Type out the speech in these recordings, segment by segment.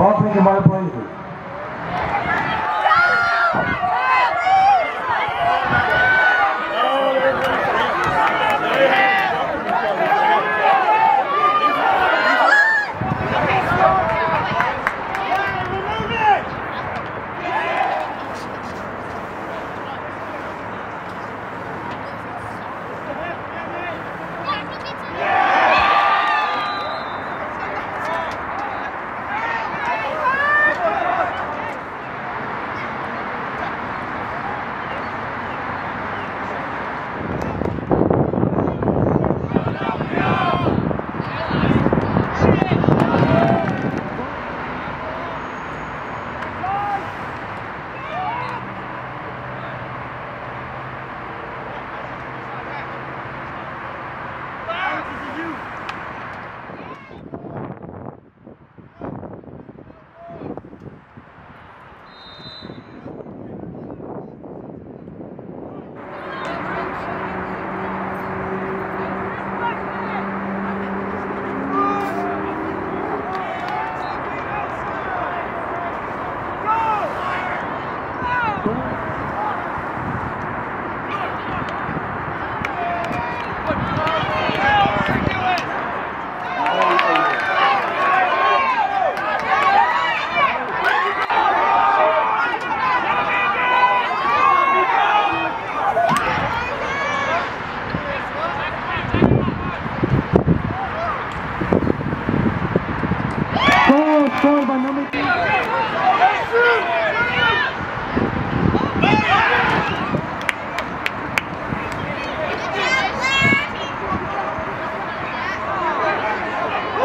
Popping the ball point. Score,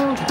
world.